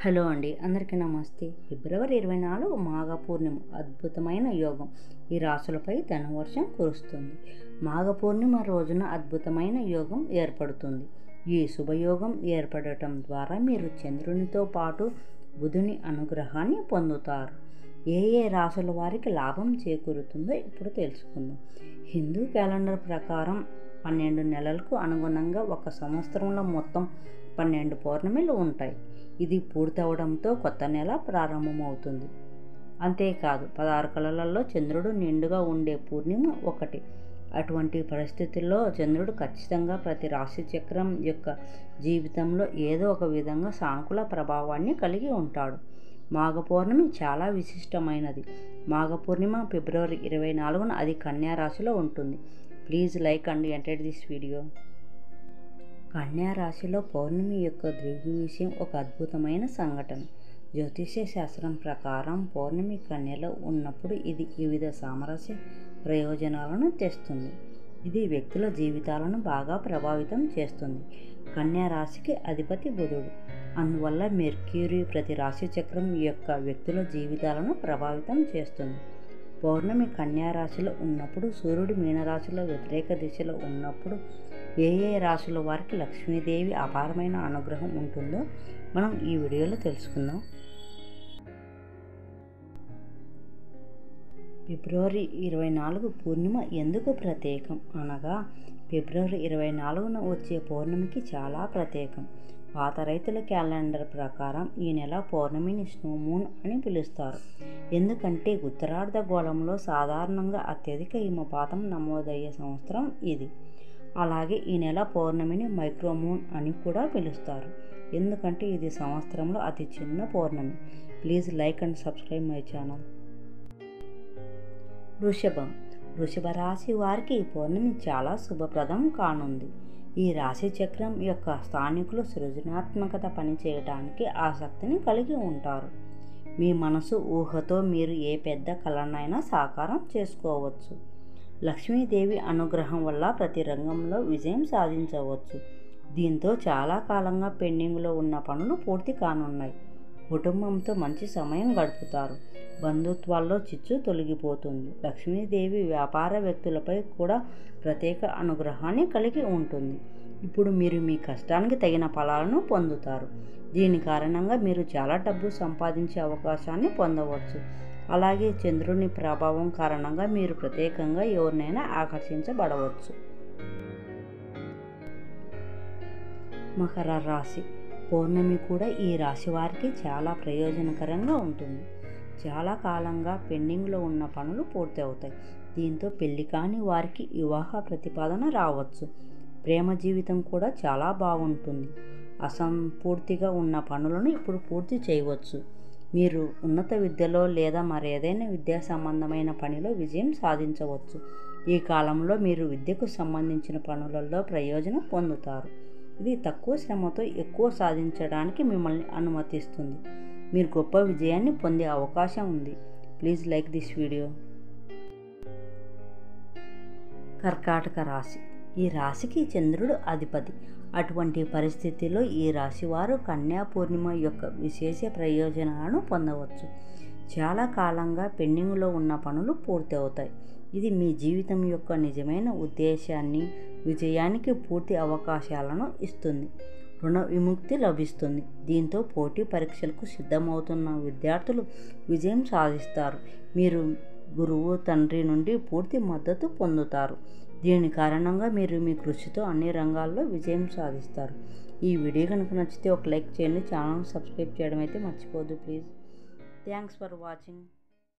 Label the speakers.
Speaker 1: Hello అండి అందరికీ నమస్తే. ఫిబ్రవరి ఇరవై నాలుగు మాఘ పూర్ణిమ అద్భుతమైన యోగం. ఈ రాశులపై ధనవర్షం కురుస్తుంది. మాఘ పూర్ణిమ రోజున అద్భుతమైన యోగం ఏర్పడుతుంది. ఈ శుభయోగం ఏర్పడటం ద్వారా మీరు చంద్రునితో పాటు బుధుని అనుగ్రహాన్ని పొందుతారు. ఏ ఏ రాసుల వారికి లాభం చేకూరుతుందో ఇప్పుడు తెలుసుకుందాం. హిందూ క్యాలెండర్ ప్రకారం పన్నెండు నెలలకు అనుగుణంగా ఒక సంవత్సరంలో మొత్తం పన్నెండు పౌర్ణమిలు ఉంటాయి. ఇది పూర్తవడంతో కొత్త నెల ప్రారంభమవుతుంది. అంతేకాదు పదహారు కళలలో చంద్రుడు నిండుగా ఉండే పూర్ణిమ ఒకటి. అటువంటి పరిస్థితుల్లో చంద్రుడు ఖచ్చితంగా ప్రతి రాశి చక్రం యొక్క జీవితంలో ఏదో ఒక విధంగా సానుకూల ప్రభావాన్ని కలిగి ఉంటాడు. మాఘ పౌర్ణమి చాలా విశిష్టమైనది. మాఘ పూర్ణిమ ఫిబ్రవరి ఇరవై నాలుగున అది కన్యా రాశిలో ఉంటుంది. Please like and enter this video. కన్యారాశిలో పౌర్ణమి యొక్క దివ్య విషయం ఒక అద్భుతమైన సంఘటన. జ్యోతిష్య శాస్త్రం ప్రకారం పౌర్ణమి కన్యలో ఉన్నప్పుడు ఇది వివిధ సామరస్య ప్రయోజనాలను తెస్తుంది. ఇది వ్యక్తుల జీవితాలను బాగా ప్రభావితం చేస్తుంది. కన్యా రాశికి అధిపతి బుధుడు. అందువల్ల మెర్క్యూరీ ప్రతి రాశి చక్రం యొక్క వ్యక్తుల జీవితాలను ప్రభావితం చేస్తుంది. పౌర్ణమి కన్యా రాశిలో ఉన్నప్పుడు సూర్యుడు మీనరాశిలో వ్యతిరేక దిశలో ఉన్నప్పుడు ఏ ఏ రాశుల వారికి లక్ష్మీదేవి అపారమైన అనుగ్రహం ఉంటుందో మనం ఈ వీడియోలో తెలుసుకుందాం. ఫిబ్రవరి ఇరవై నాలుగు పూర్ణిమ ఎందుకు ప్రత్యేకం? అనగా ఫిబ్రవరి ఇరవై నాలుగున వచ్చే పౌర్ణమికి చాలా ప్రత్యేకం. పాత రైతుల క్యాలెండర్ ప్రకారం ఈ నెల పౌర్ణమిని స్నోమూన్ అని పిలుస్తారు. ఎందుకంటే ఉత్తరార్ధ గోళంలో సాధారణంగా అత్యధిక హిమపాతం నమోదయ్యే సంవత్సరం ఇది. అలాగే ఈ నెల పౌర్ణమిని మైక్రోమూన్ అని కూడా పిలుస్తారు. ఎందుకంటే ఇది సంవత్సరంలో అతి చిన్న పౌర్ణమి. Please like and subscribe my channel. వృషభం. వృషభ రాశి వారికి ఈ పౌర్ణమి చాలా శుభప్రదం కానుంది. ఈ రాశి చక్రం యొక్క స్థానికులు సృజనాత్మకత పనిచేయడానికి ఆసక్తిని కలిగి ఉంటారు. మీ మనసు ఊహతో మీరు ఏ పెద్ద కళనైనా సాకారం చేసుకోవచ్చు. లక్ష్మీదేవి అనుగ్రహం వల్ల ప్రతి రంగంలో విజయం సాధించవచ్చు. దీంతో చాలా కాలంగా పెండింగ్లో ఉన్న పనులు పూర్తి కానున్నాయి. కుటుంబంతో మంచి సమయం గడుపుతారు. బంధుత్వాల్లో చిచ్చు తొలగిపోతుంది. లక్ష్మీదేవి వ్యాపార వ్యక్తులపై కూడా ప్రత్యేక అనుగ్రహాన్ని కలిగి ఉంటుంది. ఇప్పుడు మీరు మీ కష్టానికి తగిన ఫలాలను పొందుతారు. దీని కారణంగా మీరు చాలా డబ్బు సంపాదించే అవకాశాన్ని పొందవచ్చు. అలాగే చంద్రుని ప్రభావం కారణంగా మీరు ప్రత్యేకంగా ఎవరినైనా ఆకర్షించబడవచ్చు. మకర రాశి. పౌర్ణమి కూడా ఈ రాశి వారికి చాలా ప్రయోజనకరంగా ఉంటుంది. చాలా కాలంగా పెండింగ్లో ఉన్న పనులు పూర్తి అవుతాయి దీంతో పెళ్ళి కాని వారికి వివాహ ప్రతిపాదన రావచ్చు. ప్రేమ జీవితం కూడా చాలా బాగుంటుంది. అసంపూర్తిగా ఉన్న పనులను ఇప్పుడు పూర్తి చేయవచ్చు. మీరు ఉన్నత విద్యలో లేదా మరేదైనా విద్యా సంబంధమైన పనిలో విజయం సాధించవచ్చు. ఈ కాలంలో మీరు విద్యకు సంబంధించిన పనులలో ప్రయోజనం పొందుతారు. ఇది తక్కువ శ్రమతో ఎక్కువ సాధించడానికి మిమ్మల్ని అనుమతిస్తుంది. మీరు గొప్ప విజయాన్ని పొందే అవకాశం ఉంది. Please like this video. కర్కాటక రాశి. ఈ రాశికి చంద్రుడు అధిపతి. అటువంటి పరిస్థితిలో ఈ రాశి వారు కన్యా పూర్ణిమ యొక్క విశేష ప్రయోజనాలను పొందవచ్చు. చాలా కాలంగా పెండింగ్లో ఉన్న పనులు పూర్తవుతాయి. ఇది మీ జీవితం యొక్క నిజమైన ఉద్దేశాన్ని విజయానికి పూర్తి అవకాశాలను ఇస్తుంది. రుణ విముక్తి లభిస్తుంది. దీంతో పోటీ పరీక్షలకు సిద్ధమవుతున్న విద్యార్థులు విజయం సాధిస్తారు. మీరు గురువు తండ్రి నుండి పూర్తి మద్దతు పొందుతారు. దీని కారణంగా మీరు మీ కృషితో అన్ని రంగాల్లో విజయం సాధిస్తారు. ఈ వీడియో కనుక నచ్చితే ఒక లైక్ చేయండి. ఛానల్ సబ్స్క్రైబ్ చేయడం అయితే మర్చిపోద్దు ప్లీజ్. Thanks for watching.